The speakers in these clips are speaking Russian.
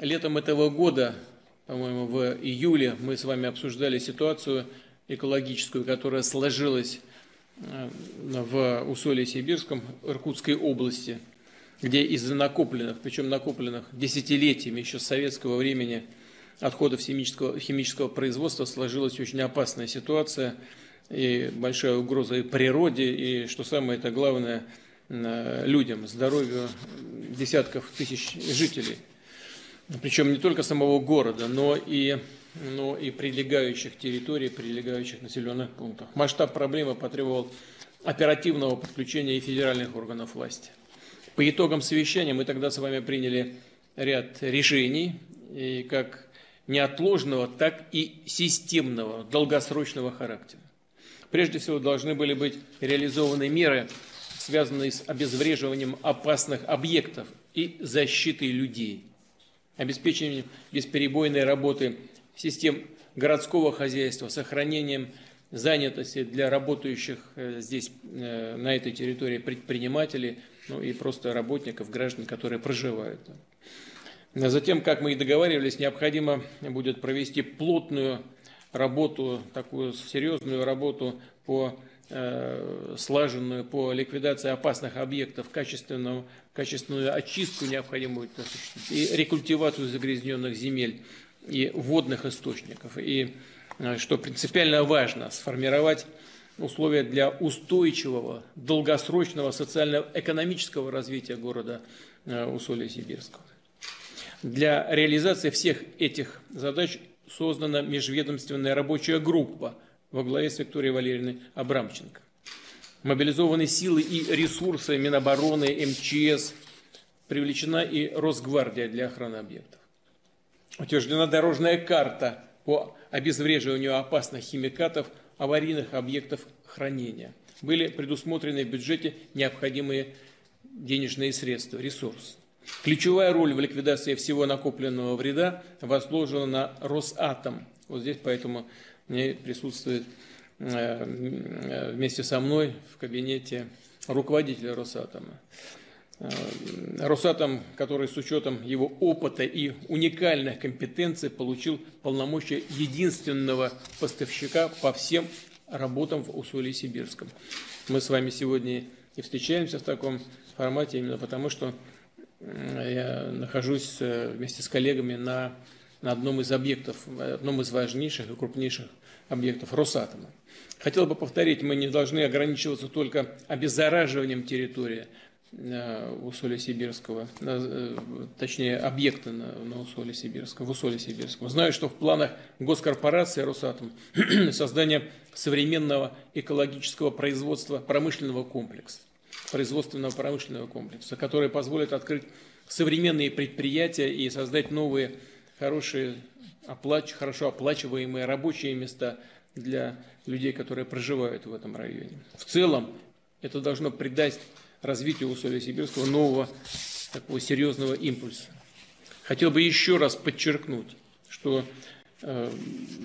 летом этого года, по-моему, в июле мы с вами обсуждали ситуацию экологическую, которая сложилась э, в Усолье Сибирском, Иркутской области, где из-за накопленных, причем накопленных десятилетиями еще с советского времени отходов химического, химического производства сложилась очень опасная ситуация и большая угроза и природе, и, что самое это главное, э, людям, здоровью десятков тысяч жителей. Причем не только самого города, но и но и прилегающих территорий, прилегающих населенных пунктов. Масштаб проблемы потребовал оперативного подключения и федеральных органов власти. По итогам совещания мы тогда с вами приняли ряд решений, и как неотложного, так и системного, долгосрочного характера. Прежде всего, должны были быть реализованы меры, связанные с обезвреживанием опасных объектов и защитой людей, обеспечением бесперебойной работы систем городского хозяйства, сохранением занятости для работающих э, здесь, э, на этой территории предпринимателей, ну и просто работников, граждан, которые проживают. Затем, как мы и договаривались, необходимо будет провести плотную работу, такую серьезную работу по слаженную по ликвидации опасных объектов, качественную, качественную очистку необходимо будет и рекультивацию загрязненных земель и водных источников. И, э, что принципиально важно, сформировать условия для устойчивого, долгосрочного социально-экономического развития города э, Усолья-Сибирского. Для реализации всех этих задач создана межведомственная рабочая группа во главе с Викторией Валерьевной Абрамченко. Мобилизованы силы и ресурсы Минобороны, МЧС, привлечена и Росгвардия для охраны объектов утверждена дорожная карта по обезвреживанию опасных химикатов аварийных объектов хранения. Были предусмотрены в бюджете необходимые денежные средства, ресурсы. Ключевая роль в ликвидации всего накопленного вреда возложена на Росатом. Вот здесь поэтому мне присутствует э, вместе со мной в кабинете руководителя Росатома. Э, Росатом, который с учетом его опыта и уникальных компетенций получил полномочия единственного поставщика по всем работам в Усолье Сибирском. Мы с вами сегодня и встречаемся в таком формате именно потому, что я нахожусь э, вместе с коллегами на, на одном из объектов, одном из важнейших и крупнейших объектов Росатома. Хотел бы повторить, мы не должны ограничиваться только обеззараживанием территории, Э, в усолье Сибирского, э, точнее объекты на, на усолье Сибирском, в усолье Сибирском. Знаю, что в планах госкорпорации Росатом создание современного экологического производства промышленного комплекса, производственного промышленного комплекса, который позволит открыть современные предприятия и создать новые хорошие, оплач, хорошо оплачиваемые рабочие места для людей, которые проживают в этом районе. В целом это должно придать развитию усолья Сибирского нового такого серьезного импульса. Хотел бы еще раз подчеркнуть, что э,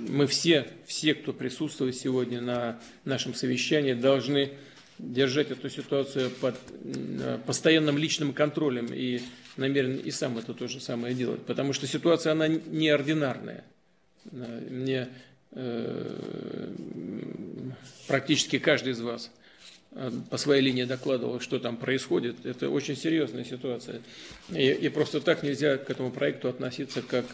мы все, все, кто присутствует сегодня на нашем совещании, должны держать эту ситуацию под э, постоянным личным контролем и намерен и сам это то же самое делать. Потому что ситуация, она неординарная. Э, мне э, практически каждый из вас – Э, по своей линии докладывал, что там происходит. Это очень серьезная ситуация. И, и просто так нельзя к этому проекту относиться как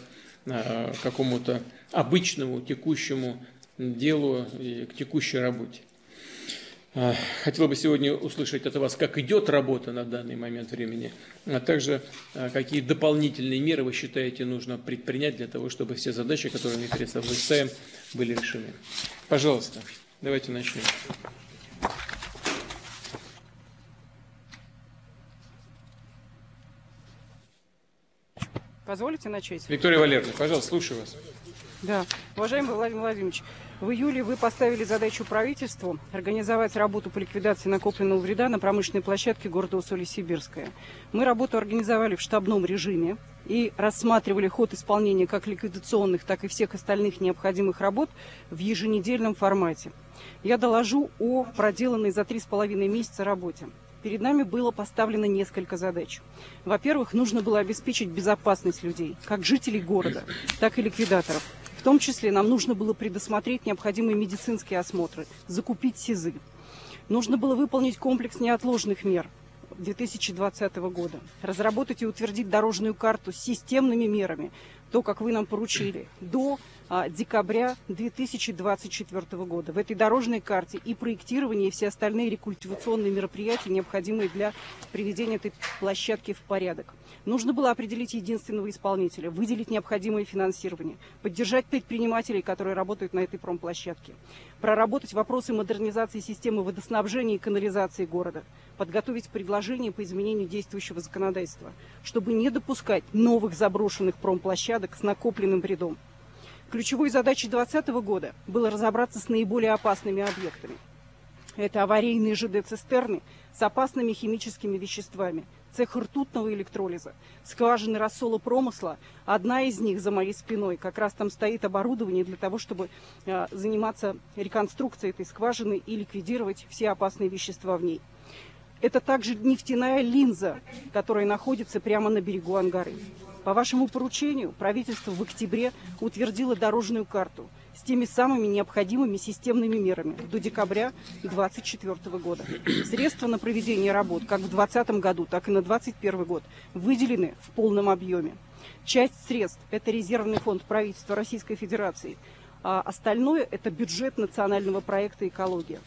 а, к какому-то обычному текущему делу и к текущей работе. А, хотел бы сегодня услышать от вас, как идет работа на данный момент времени, а также какие дополнительные меры вы считаете нужно предпринять для того, чтобы все задачи, которые мы перед собой ставим, были решены. Пожалуйста, давайте начнем. Позволите начать? Виктория Валерьевна, пожалуйста, слушаю вас. Да. Уважаемый Владимир Владимирович, в июле вы поставили задачу правительству организовать работу по ликвидации накопленного вреда на промышленной площадке города Усолье-Сибирское. Мы работу организовали в штабном режиме и рассматривали ход исполнения как ликвидационных, так и всех остальных необходимых работ в еженедельном формате. Я доложу о проделанной за три с половиной месяца работе. перед нами было поставлено несколько задач. Во-первых, нужно было обеспечить безопасность людей, как жителей города, так и ликвидаторов. В том числе нам нужно было предусмотреть необходимые медицинские осмотры, закупить СИЗы. Нужно было выполнить комплекс неотложных мер 2020 года, разработать и утвердить дорожную карту с системными мерами, то, как вы нам поручили, до декабря 2024 года. В этой дорожной карте и проектирование, и все остальные рекультивационные мероприятия, необходимые для приведения этой площадки в порядок. Нужно было определить единственного исполнителя, выделить необходимое финансирование, поддержать предпринимателей, которые работают на этой промплощадке, проработать вопросы модернизации системы водоснабжения и канализации города, подготовить предложения по изменению действующего законодательства, чтобы не допускать новых заброшенных промплощадок с накопленным вредом. Ключевой задачей 2020 года было разобраться с наиболее опасными объектами. Это аварийные ЖД-цистерны с опасными химическими веществами, цех ртутного электролиза, скважины рассола промысла. Одна из них за моей спиной. Как раз там стоит оборудование для того, чтобы э, заниматься реконструкцией этой скважины и ликвидировать все опасные вещества в ней. Это также нефтяная линза, которая находится прямо на берегу Ангары. По вашему поручению правительство в октябре утвердило дорожную карту с теми самыми необходимыми системными мерами до декабря 2024 года. Средства на проведение работ как в 2020 году, так и на 2021 год выделены в полном объеме. Часть средств – это резервный фонд правительства Российской Федерации, а остальное – это бюджет национального проекта «Экология».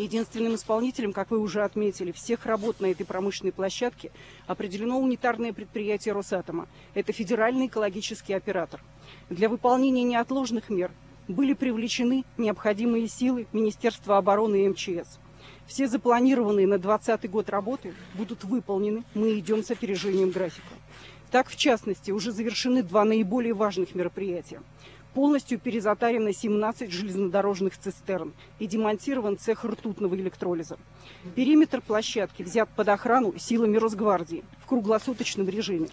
Единственным исполнителем, как вы уже отметили, всех работ на этой промышленной площадке определено унитарное предприятие Росатома. Это федеральный экологический оператор. Для выполнения неотложных мер были привлечены необходимые силы Министерства обороны и МЧС. Все запланированные на 2020 год работы будут выполнены. Мы идем с опережением графика. Так, в частности, уже завершены два наиболее важных мероприятия полностью перезатарено 17 железнодорожных цистерн и демонтирован цех ртутного электролиза. Периметр площадки взят под охрану силами Росгвардии в круглосуточном режиме.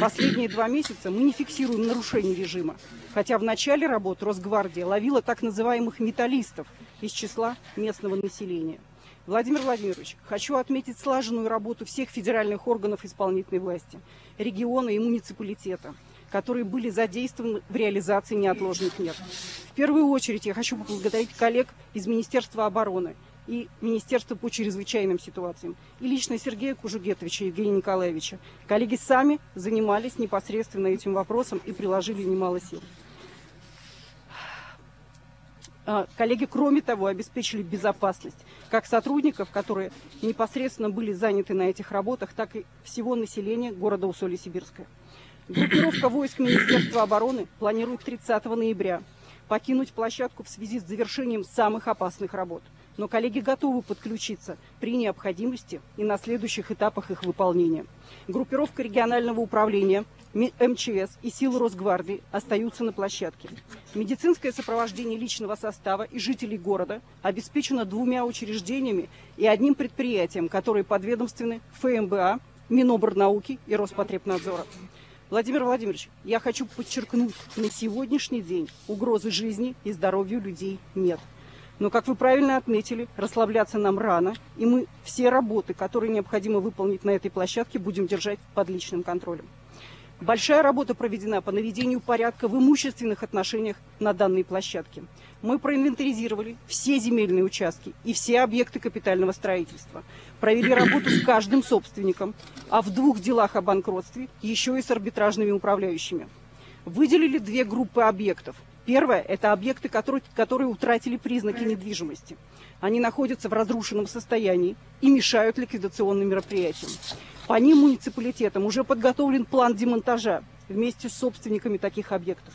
Последние два месяца мы не фиксируем нарушений режима, хотя в начале работ Росгвардия ловила так называемых металлистов из числа местного населения. Владимир Владимирович, хочу отметить слаженную работу всех федеральных органов исполнительной власти, региона и муниципалитета – которые были задействованы в реализации неотложных мер. В первую очередь я хочу поблагодарить коллег из Министерства обороны и Министерства по чрезвычайным ситуациям, и лично Сергея Кужугетовича и Евгения Николаевича. Коллеги сами занимались непосредственно этим вопросом и приложили немало сил. А, коллеги, кроме того, обеспечили безопасность как сотрудников, которые непосредственно были заняты на этих работах, так и всего населения города Усолье-Сибирское. Группировка войск Министерства обороны планирует 30 ноября покинуть площадку в связи с завершением самых опасных работ. Но коллеги готовы подключиться при необходимости и на следующих этапах их выполнения. Группировка регионального управления, МЧС и силы Росгвардии остаются на площадке. Медицинское сопровождение личного состава и жителей города обеспечено двумя учреждениями и одним предприятием, которые подведомственны ФМБА, Миноборнауки и Роспотребнадзора. Владимир Владимирович, я хочу подчеркнуть, на сегодняшний день угрозы жизни и здоровью людей нет. Но, как вы правильно отметили, расслабляться нам рано, и мы все работы, которые необходимо выполнить на этой площадке, будем держать под личным контролем. Большая работа проведена по наведению порядка в имущественных отношениях на данной площадке. Мы проинвентаризировали все земельные участки и все объекты капитального строительства. Провели работу с каждым собственником, а в двух делах о банкротстве еще и с арбитражными управляющими. Выделили две группы объектов. Первое – это объекты, которые, которые утратили признаки недвижимости. Они находятся в разрушенном состоянии и мешают ликвидационным мероприятиям. По ним муниципалитетам уже подготовлен план демонтажа вместе с собственниками таких объектов.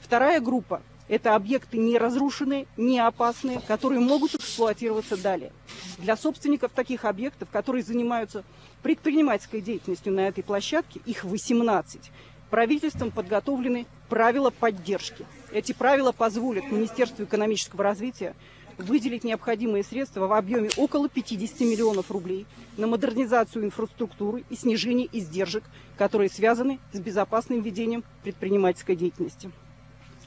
Вторая группа – это объекты не разрушенные, не опасные, которые могут эксплуатироваться далее. Для собственников таких объектов, которые занимаются предпринимательской деятельностью на этой площадке, их 18, правительством подготовлены правила поддержки. Эти правила позволят Министерству экономического развития выделить необходимые средства в объеме около 50 миллионов рублей на модернизацию инфраструктуры и снижение издержек, которые связаны с безопасным ведением предпринимательской деятельности.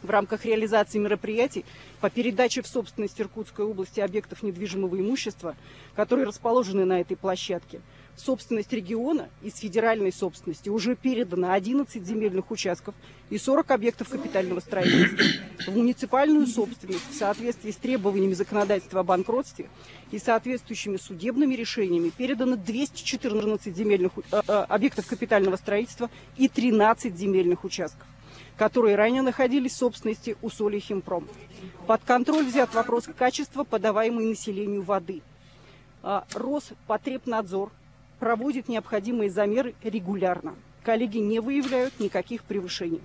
в рамках реализации мероприятий по передаче в собственность Иркутской области объектов недвижимого имущества, которые расположены на этой площадке, собственность региона из федеральной собственности уже передано 11 земельных участков и 40 объектов капитального строительства. В муниципальную собственность в соответствии с требованиями законодательства о банкротстве и соответствующими судебными решениями передано 214 земельных э, э, объектов капитального строительства и 13 земельных участков которые ранее находились в собственности у Соли Химпром. Под контроль взят вопрос качества подаваемой населению воды. А, Роспотребнадзор проводит необходимые замеры регулярно. Коллеги не выявляют никаких превышений.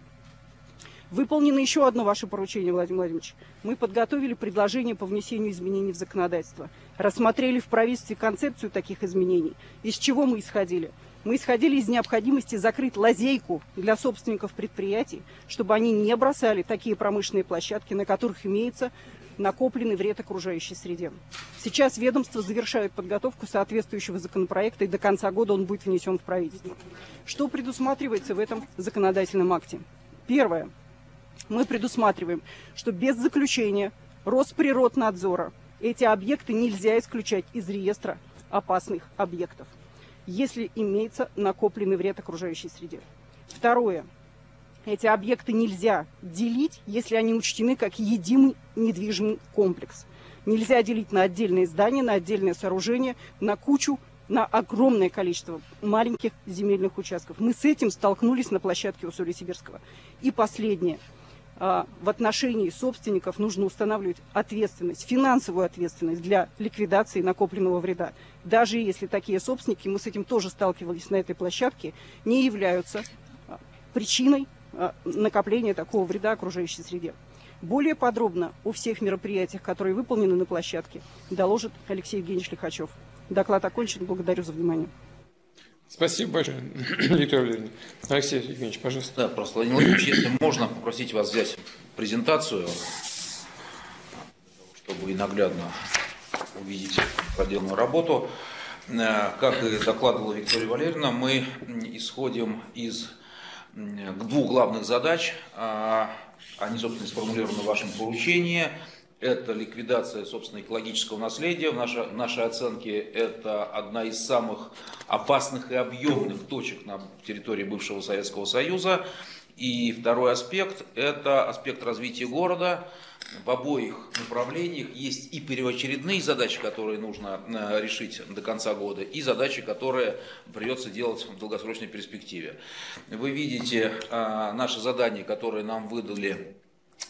Выполнено еще одно ваше поручение, Владимир Владимирович. Мы подготовили предложение по внесению изменений в законодательство. Рассмотрели в правительстве концепцию таких изменений. Из чего мы исходили? Мы исходили из необходимости закрыть лазейку для собственников предприятий, чтобы они не бросали такие промышленные площадки, на которых имеется накопленный вред окружающей среде. Сейчас ведомство завершает подготовку соответствующего законопроекта, и до конца года он будет внесен в правительство. Что предусматривается в этом законодательном акте? Первое. Мы предусматриваем, что без заключения Росприроднадзора эти объекты нельзя исключать из реестра опасных объектов, если имеется накопленный вред окружающей среде. Второе эти объекты нельзя делить, если они учтены как единый недвижимый комплекс. Нельзя делить на отдельные здания, на отдельные сооружения, на кучу, на огромное количество маленьких земельных участков. Мы с этим столкнулись на площадке Усолья Сибирского. И последнее. А, в отношении собственников нужно устанавливать ответственность, финансовую ответственность для ликвидации накопленного вреда. Даже если такие собственники, мы с этим тоже сталкивались на этой площадке, не являются а, причиной накопления такого вреда окружающей среде. Более подробно о всех мероприятиях, которые выполнены на площадке, доложит Алексей Евгеньевич Лихачев. Доклад окончен. Благодарю за внимание. Спасибо большое, Виктор Валерьевич. Алексей Евгеньевич, пожалуйста. Да, просто, Владимир Владимирович, если можно попросить вас взять презентацию, чтобы и наглядно увидеть проделанную работу. Э, как и докладывала Виктория Валерьевна, мы исходим из двух главных задач. А, они, собственно, сформулированы в вашем поручении. Это ликвидация, собственно, экологического наследия. В нашей, нашей оценке это одна из самых опасных и объемных точек на территории бывшего Советского Союза. И второй аспект – это аспект развития города – в обоих направлениях есть и первоочередные задачи, которые нужно э, решить до конца года, и задачи, которые придется делать в долгосрочной перспективе. Вы видите э, наши задания, которые нам выдали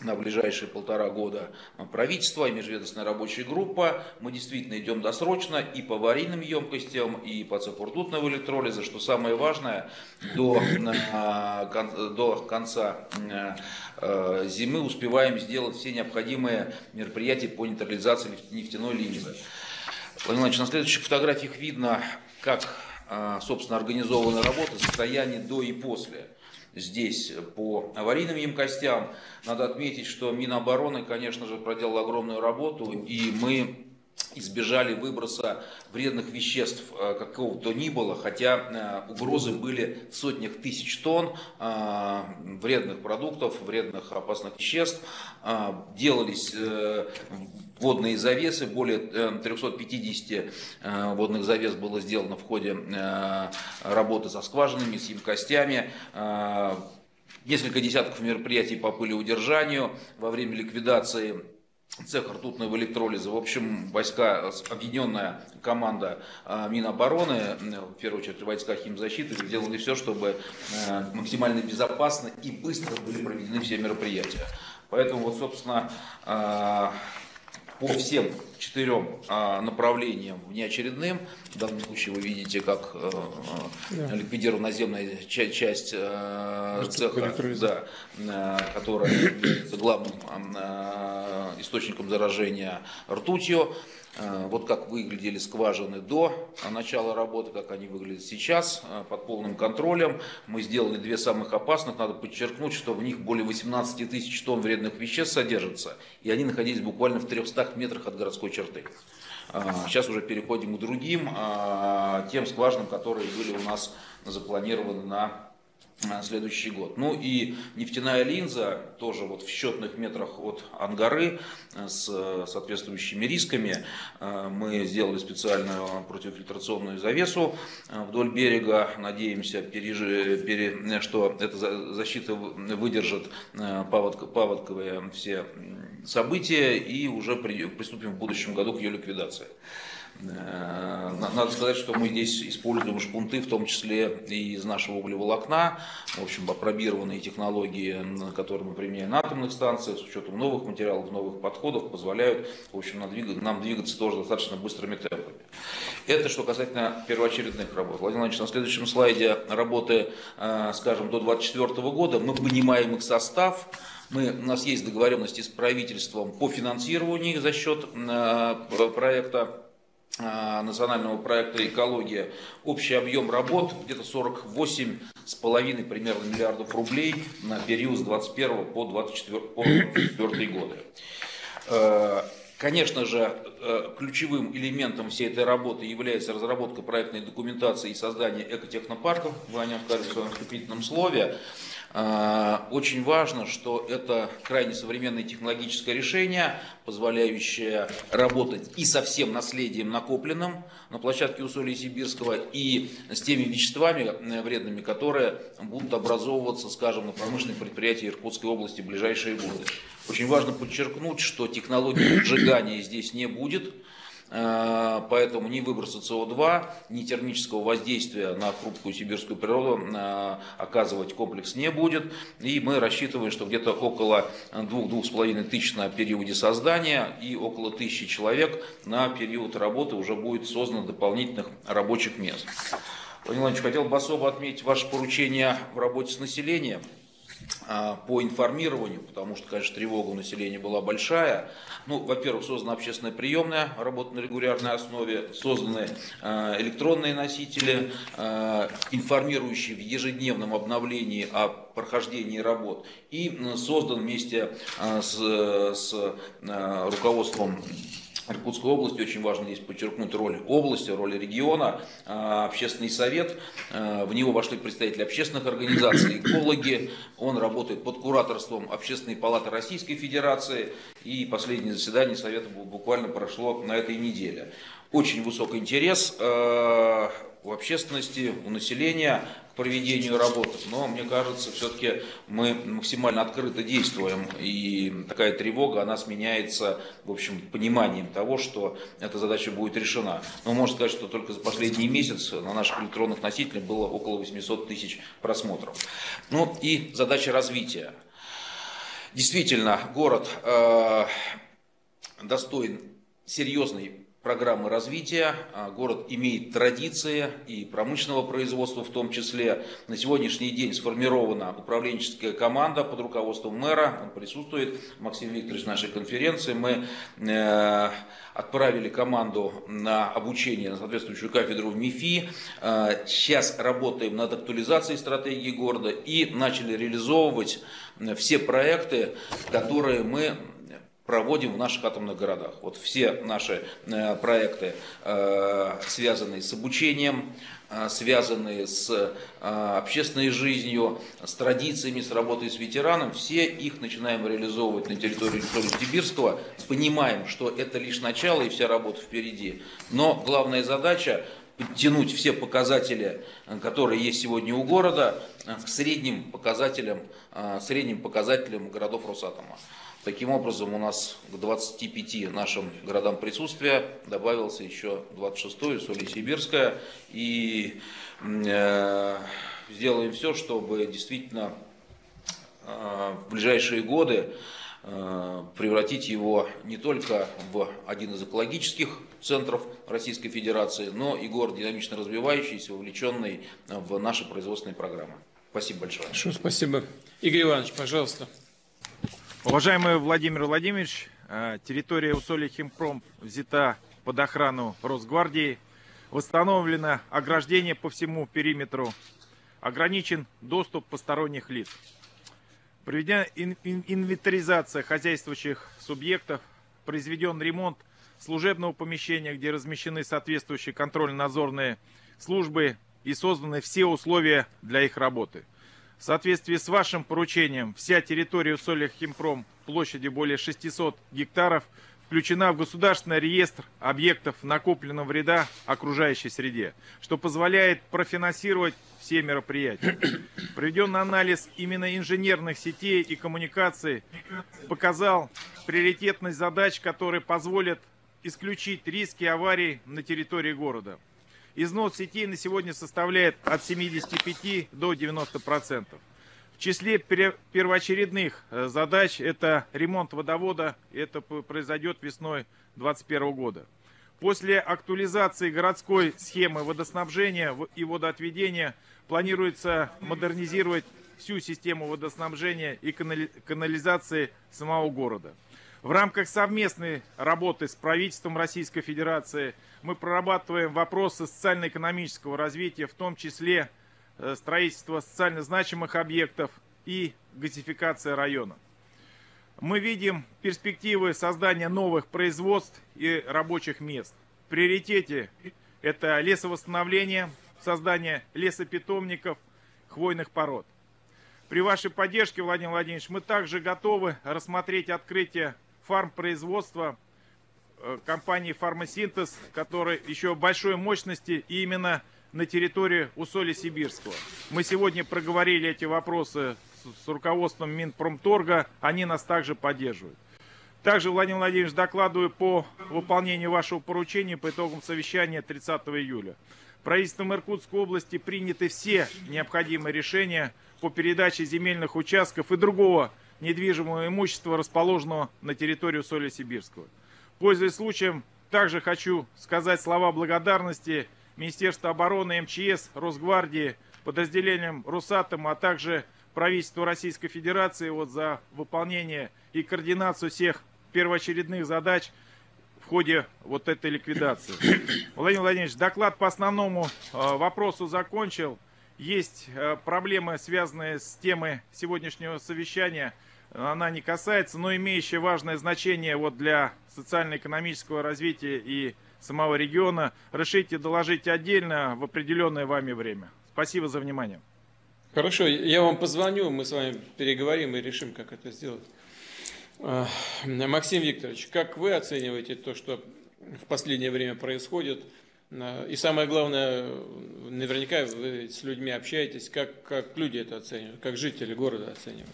на ближайшие полтора года правительство и межведомственная рабочая группа. Мы действительно идем досрочно и по аварийным емкостям, и по цепу ртутного электролиза, что самое важное, до, э, до конца э, зимы успеваем сделать все необходимые мероприятия по нейтрализации нефтяной линии. Владимир Владимирович, на следующих фотографиях видно, как, э, собственно, организована работа, состояние до и после здесь по аварийным емкостям. Надо отметить, что Минобороны, конечно же, проделала огромную работу, и мы избежали выброса вредных веществ э, какого то ни было, хотя э, угрозы были в сотнях тысяч тонн э, вредных продуктов, вредных опасных веществ. Делались водные завесы, более 350 водных завес было сделано в ходе работы со скважинами, с емкостями. Несколько десятков мероприятий по пылеудержанию во время ликвидации цех ртутного электролиза. В общем, войска, объединенная команда а, Минобороны, в первую очередь войска химзащиты, сделали все, чтобы э, максимально безопасно и быстро были проведены все мероприятия. Поэтому вот, собственно, а, по всем четырем а, направлениям внеочередным. В данном случае вы видите, как э, да. ликвидирована наземная часть э, цеха, да, э, которая является главным источником заражения ртутью. Э, вот как выглядели скважины до начала работы, как они выглядят сейчас, э, под полным контролем. Мы сделали две самых опасных. Надо подчеркнуть, что в них более 18 тысяч тонн вредных веществ содержится. И они находились буквально в 300 метрах от городской черты. Э, сейчас уже переходим к другим, тем скважинам, которые были у нас запланированы на следующий год. Ну и нефтяная линза тоже вот в счетных метрах от Ангары э, с соответствующими рисками. Э, мы сделали специальную противофильтрационную завесу э, вдоль берега. Надеемся, пережи, пере, что эта защита выдержит паводк, паводковые все события и уже приступим в будущем году к ее ликвидации. Э, надо сказать, что мы здесь используем шпунты, в том числе и из нашего углеволокна, в общем, опробированные технологии, которые мы применяем на атомных станциях, с учетом новых материалов, новых подходов, позволяют, в общем, нам двигаться тоже достаточно быстрыми темпами. Это что касательно первоочередных работ. Владимир Владимирович, на следующем слайде работы, э, скажем, до 2024 года, мы понимаем их состав, мы, у нас есть договоренности с правительством по финансированию за счет э, проекта национального проекта «Экология». Общий объем работ где-то 48,5 примерно миллиардов рублей на период с 21 по 24, годы. Э, конечно же, э, ключевым элементом всей этой работы является разработка проектной документации и создание экотехнопарков. Вы о нем сказали в своем вступительном слове. А, очень важно, что это крайне современное технологическое решение, позволяющее работать и со всем наследием накопленным на площадке Усолья Сибирского, и с теми веществами э, вредными, которые будут образовываться, скажем, на промышленных предприятиях Иркутской области в ближайшие годы. Очень важно подчеркнуть, что технологии сжигания здесь не будет, поэтому ни выброса СО2, ни термического воздействия на хрупкую сибирскую природу э, оказывать комплекс не будет. И мы рассчитываем, что где-то около 2-2,5 тысяч на периоде создания и около тысячи человек на период работы уже будет создано дополнительных рабочих мест. Владимир Владимирович, хотел бы особо отметить ваше поручение в работе с населением э, по информированию, потому что, конечно, тревога у населения была большая. Ну, во-первых, создана общественная приемная, работа на регулярной основе, созданы э, электронные носители, э, информирующие в ежедневном обновлении о прохождении работ. И создан вместе с, с руководством Иркутской области. Очень важно здесь подчеркнуть роль области, роль региона, а, общественный совет. А, в него вошли представители общественных организаций, экологи. Он работает под кураторством Общественной палаты Российской Федерации. И последнее заседание совета буквально прошло на этой неделе. Очень высокий интерес а, у общественности, у населения проведению работы. Но мне кажется, все-таки мы максимально открыто действуем, и такая тревога, она сменяется, в общем, пониманием того, что эта задача будет решена. Но можно сказать, что только за последний месяц на наших электронных носителях было около 800 тысяч просмотров. Ну и задача развития. Действительно, город э, достоин серьезной программы развития. А, город имеет традиции и промышленного производства в том числе. На сегодняшний день сформирована управленческая команда под руководством мэра. Он присутствует, Максим Викторович, нашей конференции. Мы э, отправили команду на обучение на соответствующую кафедру в МИФИ. Э, сейчас работаем над актуализацией стратегии города и начали реализовывать все проекты, которые мы проводим в наших атомных городах. Вот все наши э, проекты, э, связанные с обучением, э, связанные с общественной жизнью, с традициями, с работой с ветераном, все их начинаем реализовывать на территории Сибирского. Понимаем, что это лишь начало и вся работа впереди. Но главная задача подтянуть все показатели, которые есть сегодня у города, к средним показателям, средним показателям городов Росатома. Таким образом, у нас к 25 нашим городам присутствия добавился еще 26-й, Соли-Сибирская. И э, сделаем все, чтобы действительно э, в ближайшие годы э, превратить его не только в один из экологических центров Российской Федерации, но и город динамично развивающийся, вовлеченный в наши производственные программы. Спасибо большое. Большое спасибо. Игорь Иванович, пожалуйста. Уважаемый Владимир Владимирович, э, территория Усолья Химпром взята под охрану Росгвардии. Восстановлено ограждение по всему периметру. Ограничен доступ посторонних лиц. Проведена инвентаризация хозяйствующих субъектов. Произведен ремонт служебного помещения, где размещены соответствующие контрольно-надзорные службы и созданы все условия для их работы. В соответствии с вашим поручением, вся территория Усолья Химпром площади более 600 гектаров включена в государственный реестр объектов накопленного вреда окружающей среде, что позволяет профинансировать все мероприятия. Проведенный анализ именно инженерных сетей и коммуникаций показал приоритетность задач, которые позволят исключить риски аварий на территории города. Износ сетей на сегодня составляет от 75 до 90 процентов. В числе первоочередных э, задач это ремонт водовода, это произойдет весной 2021 года. После актуализации городской схемы водоснабжения и водоотведения планируется модернизировать всю систему водоснабжения и канализации самого города. В рамках совместной работы с правительством Российской Федерации мы прорабатываем вопросы социально-экономического развития, в том числе Э, строительство социально значимых объектов и газификация района. Мы видим перспективы создания новых производств и рабочих мест. В приоритете это лесовосстановление, создание лесопитомников, хвойных пород. При вашей поддержке, Владимир Владимирович, мы также готовы рассмотреть открытие фармпроизводства э, компании «Фармасинтез», которая еще большой мощности и именно на территории Усоли Сибирского. Мы сегодня проговорили эти вопросы с руководством Минпромторга, они нас также поддерживают. Также, Владимир Владимирович, докладываю по выполнению вашего поручения по итогам совещания 30 июля. Правительством Иркутской области приняты все необходимые решения по передаче земельных участков и другого недвижимого имущества, расположенного на территории Усолья Сибирского. Пользуясь случаем, также хочу сказать слова благодарности Министерства обороны, МЧС, Росгвардии, подразделениям Росатома, а также правительству Российской Федерации вот за выполнение и координацию всех первоочередных задач в ходе вот этой ликвидации. Владимир Владимирович, доклад по основному э, вопросу закончил. Есть э, проблемы, связанные с темой сегодняшнего совещания. Она не касается, но имеющая важное значение вот для социально-экономического развития и самого региона. Решите доложить отдельно в определенное вами время. Спасибо за внимание. Хорошо, я вам позвоню, мы с вами переговорим и решим, как это сделать. А, Максим Викторович, как вы оцениваете то, что в последнее время происходит? А, и самое главное, наверняка вы с людьми общаетесь, как, как люди это оценивают, как жители города оценивают?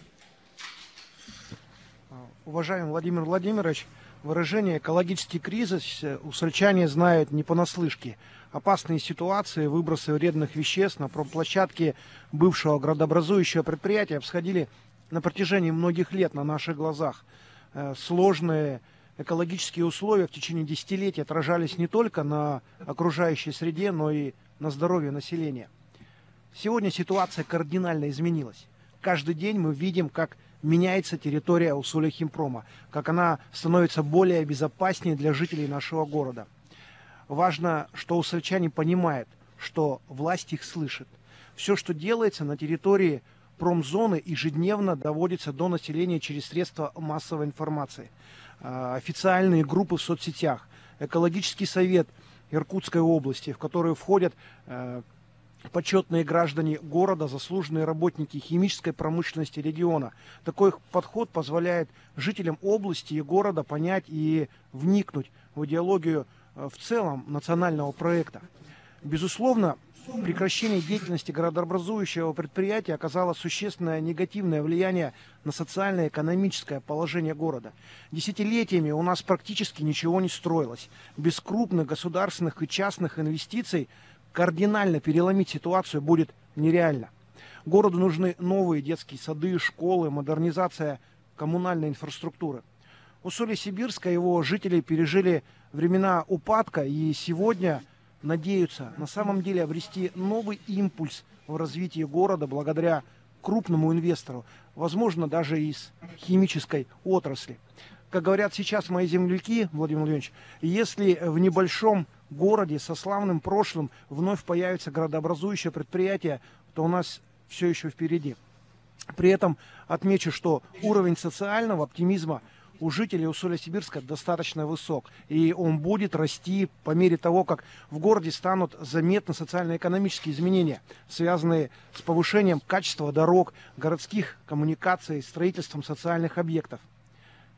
Уважаемый Владимир Владимирович, Выражение «экологический кризис» усольчане знают не понаслышке. Опасные ситуации, выбросы вредных веществ на промплощадке бывшего градообразующего предприятия обсходили на протяжении многих лет на наших глазах. Э, сложные экологические условия в течение десятилетий отражались не только на окружающей среде, но и на здоровье населения. Сегодня ситуация кардинально изменилась. Каждый день мы видим, как меняется территория Усолья Химпрома, как она становится более безопаснее для жителей нашего города. Важно, что усольчане понимают, что власть их слышит. Все, что делается на территории промзоны, ежедневно доводится до населения через средства массовой информации. А, официальные группы в соцсетях, экологический совет Иркутской области, в которые входят э, почетные граждане города, заслуженные работники химической промышленности региона. Такой подход позволяет жителям области и города понять и вникнуть в идеологию э, в целом национального проекта. Безусловно, прекращение деятельности городообразующего предприятия оказало существенное негативное влияние на социально-экономическое положение города. Десятилетиями у нас практически ничего не строилось. Без крупных государственных и частных инвестиций – кардинально переломить ситуацию будет нереально. Городу нужны новые детские сады, школы, модернизация коммунальной инфраструктуры. Усолье-Сибирска и его жители пережили времена упадка и сегодня надеются на самом деле обрести новый импульс в развитии города благодаря крупному инвестору, возможно, даже из химической отрасли. Как говорят сейчас мои земляки, Владимир Владимирович, если в небольшом городе со славным прошлым вновь появится градообразующее предприятие, то у нас все еще впереди. При этом отмечу, что уровень социального оптимизма у жителей Усолья-Сибирска достаточно высок. И он будет расти по мере того, как в городе станут заметны социально-экономические изменения, связанные с повышением качества дорог, городских коммуникаций, строительством социальных объектов.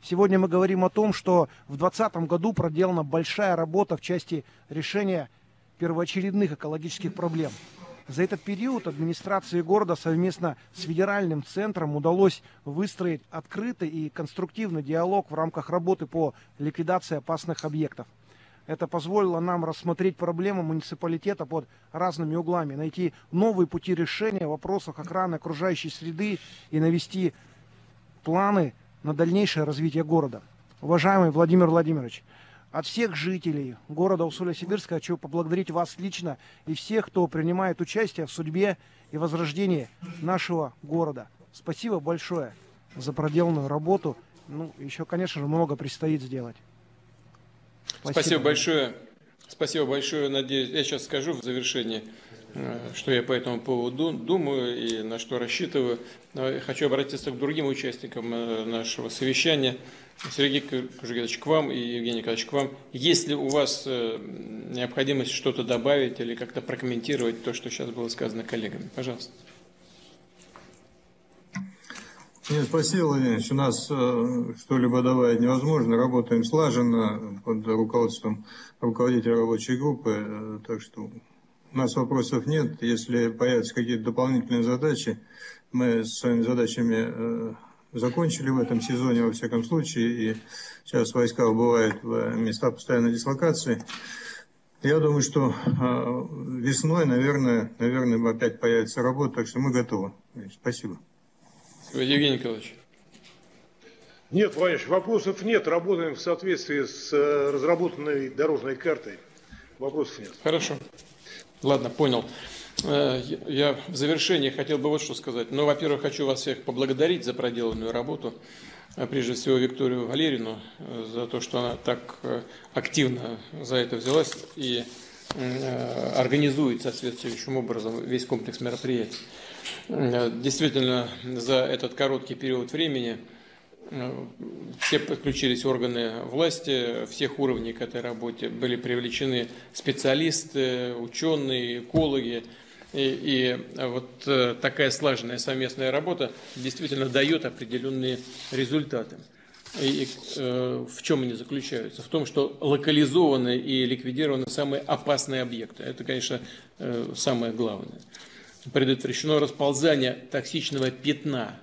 Сегодня мы говорим о том, что в 2020 году проделана большая работа в части решения первоочередных экологических проблем. За этот период администрации города совместно с федеральным центром удалось выстроить открытый и конструктивный диалог в рамках работы по ликвидации опасных объектов. Это позволило нам рассмотреть проблемы муниципалитета под разными углами, найти новые пути решения в вопросах охраны окружающей среды и навести планы на дальнейшее развитие города. Уважаемый Владимир Владимирович, от всех жителей города Усолья-Сибирска хочу поблагодарить вас лично и всех, кто принимает участие в судьбе и возрождении нашего города. Спасибо большое за проделанную работу. Ну, еще, конечно же, много предстоит сделать. Спасибо, Спасибо большое. Спасибо большое. Надеюсь, я сейчас скажу в завершении, что я по этому поводу думаю и на что рассчитываю. Но хочу обратиться к другим участникам э, нашего совещания. Сергей Кужугетович, к вам и Евгений Николаевич, к вам. Есть ли у вас э, необходимость что-то добавить или как-то прокомментировать то, что сейчас было сказано коллегами? Пожалуйста. Нет, спасибо, Владимир У нас э, что-либо добавить невозможно. Работаем слаженно под руководством руководителя рабочей группы. Э, так что у нас вопросов нет. Если появятся какие-то дополнительные задачи, мы с своими задачами закончили в этом сезоне, во всяком случае, и сейчас войска убывают в места постоянной дислокации. Я думаю, что а, весной, наверное, наверное, опять появится работа, так что мы готовы. Спасибо. Евгений Николаевич. Нет, Владимир, вопросов нет. Работаем в соответствии с э, разработанной дорожной картой. Вопросов нет. Хорошо. Ладно, понял. Э, я в завершении хотел бы вот что сказать. Ну, во-первых, хочу вас всех поблагодарить за проделанную работу. А прежде всего Викторию Валерину э, за то, что она так э, активно за это взялась и организует соответствующим образом весь комплекс мероприятий. Действительно, за этот короткий период времени все подключились органы власти всех уровней к этой работе, были привлечены специалисты, ученые, экологи, и, и вот э, такая слаженная совместная работа действительно дает определенные результаты. И э, в чем они заключаются? В том, что локализованы и ликвидированы самые опасные объекты. Это, конечно, э, самое главное. Предотвращено расползание токсичного пятна,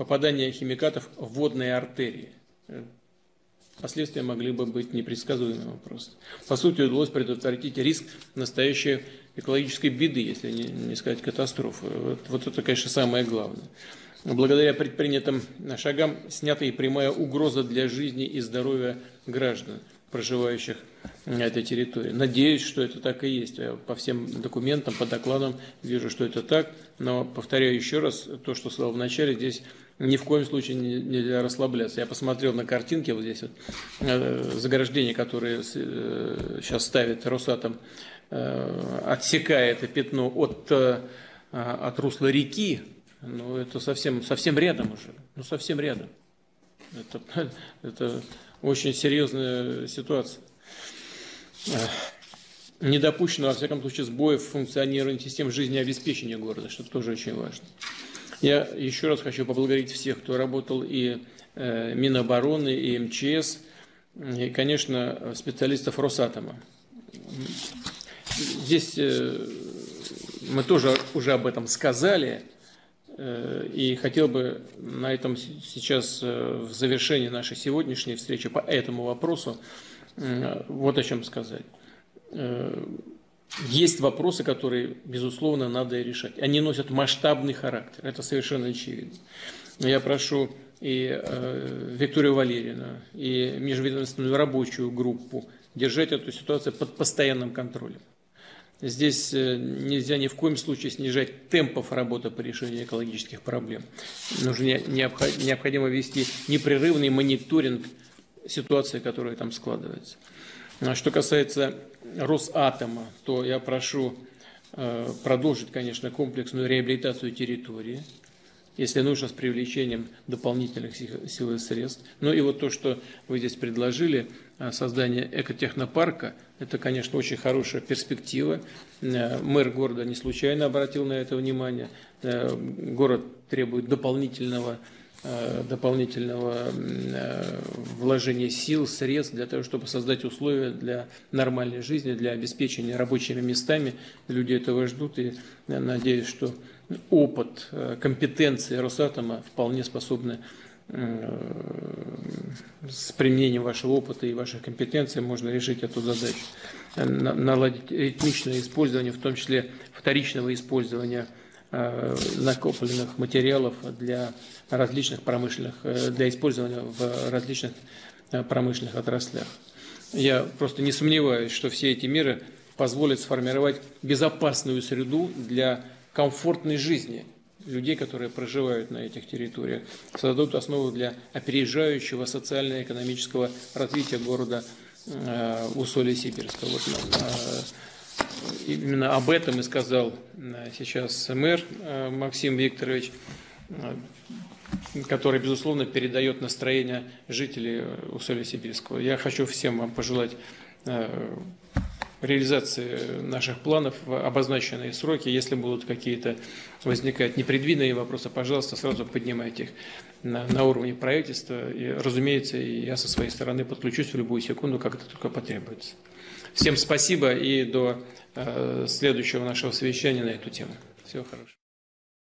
попадание химикатов в водные артерии. Последствия могли бы быть непредсказуемыми просто. По сути, удалось предотвратить риск настоящей экологической беды, если не, не сказать катастрофы. Вот, вот это, конечно, самое главное. Благодаря предпринятым шагам снята и прямая угроза для жизни и здоровья граждан, проживающих на этой территории. Надеюсь, что это так и есть. Я по всем документам, по докладам вижу, что это так. Но повторяю еще раз то, что сказал в начале, здесь ни в коем случае нельзя расслабляться. Я посмотрел на картинки вот здесь вот, э, заграждения, которые э, сейчас ставит Росатом Э, отсекая это пятно от, э, от русла реки, ну, это совсем, совсем рядом уже, ну, совсем рядом. Это, это очень серьезная ситуация. Э, не допущено, во всяком случае, сбоев в функционировании систем жизнеобеспечения города, что тоже очень важно. Я еще раз хочу поблагодарить всех, кто работал и Минобороны, и МЧС, и, конечно, специалистов Росатома здесь э, мы тоже уже об этом сказали, э, и хотел бы на этом сейчас э, в завершении нашей сегодняшней встречи по этому вопросу вот о чем сказать. Есть вопросы, которые, безусловно, надо решать. Они носят масштабный характер, это совершенно очевидно. Я прошу и Викторию Валерьевну, и межведомственную рабочую группу держать эту ситуацию под постоянным контролем. Здесь э, нельзя ни в коем случае снижать темпов работы по решению экологических проблем. Нужно необходимо вести непрерывный мониторинг ситуации, которая там складывается. А что касается Росатома, то я прошу э, продолжить, конечно, комплексную реабилитацию территории если нужно, с привлечением дополнительных сил и средств. Ну и вот то, что вы здесь предложили, создание экотехнопарка, это, конечно, очень хорошая перспектива. Мэр города не случайно обратил на это внимание. Город требует дополнительного Э, дополнительного э, вложения сил, средств для того, чтобы создать условия для нормальной жизни, для обеспечения рабочими местами. Люди этого ждут, и надеюсь, что опыт, э, компетенции Росатома вполне способны с применением вашего опыта и ваших компетенций можно решить эту задачу. Наладить ритмичное использование, в том числе вторичного использования Э, накопленных материалов для различных промышленных, э, для использования в различных э, промышленных отраслях. Я просто не сомневаюсь, что все эти меры позволят сформировать безопасную среду для комфортной жизни людей, которые проживают на этих территориях, создадут основу для опережающего социально-экономического развития города Усолья-Сибирска. Вот, именно об этом и сказал э, сейчас мэр э, Максим Викторович, э, который, безусловно, передает настроение жителей Усолья Сибирского. Я хочу всем вам пожелать реализации наших планов в обозначенные сроки. Если будут какие-то возникать непредвиденные вопросы, пожалуйста, сразу поднимайте их на, на уровне правительства. И, разумеется, я со своей стороны подключусь в любую секунду, как это только потребуется. Всем спасибо и до э, следующего нашего совещания на эту тему. Всего хорошего.